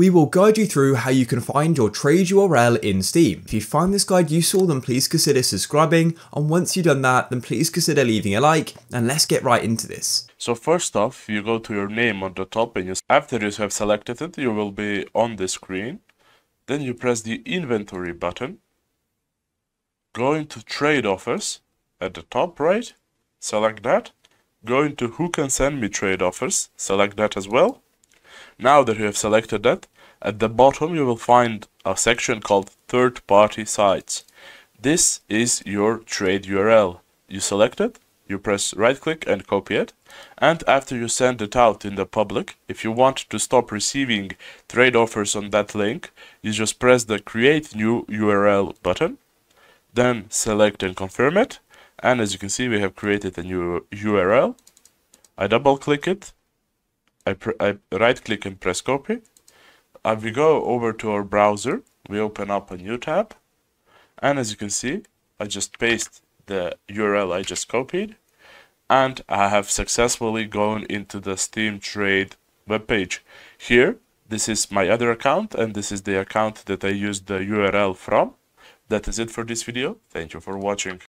we will guide you through how you can find your trade URL in Steam. If you find this guide useful, then please consider subscribing, and once you've done that, then please consider leaving a like, and let's get right into this. So first off, you go to your name on the top, and you, after you have selected it, you will be on the screen. Then you press the inventory button, go into trade offers at the top right, select that, go into who can send me trade offers, select that as well. Now that you have selected that, at the bottom you will find a section called third party sites. This is your trade URL. You select it, you press right click and copy it, and after you send it out in the public, if you want to stop receiving trade offers on that link, you just press the create new URL button, then select and confirm it, and as you can see we have created a new URL. I double click it, I, I right click and press copy, and we go over to our browser, we open up a new tab, and as you can see, I just paste the URL I just copied, and I have successfully gone into the Steam Trade webpage. Here, this is my other account, and this is the account that I used the URL from. That is it for this video. Thank you for watching.